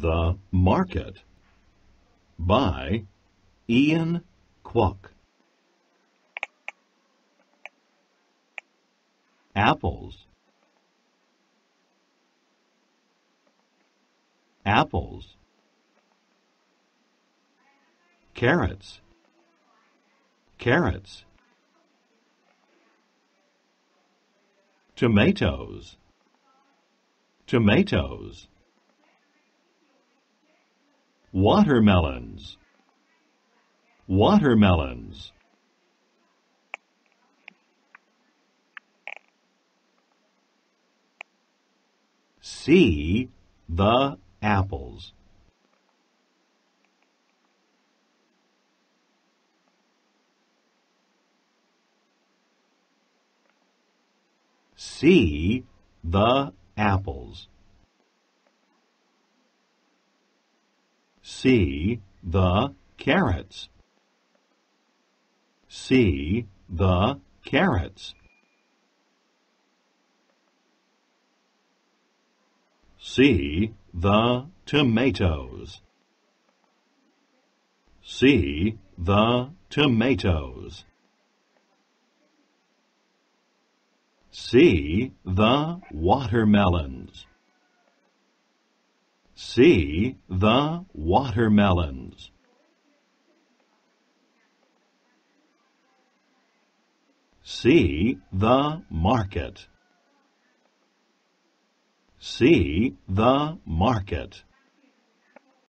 The Market by Ian Kwok. Apples. Apples. Carrots. Carrots. Tomatoes. Tomatoes. Watermelons. Watermelons. See the apples. See the apples. See the carrots. See the carrots. See the tomatoes. See the tomatoes. See the watermelons. See the watermelons. See the market. See the market.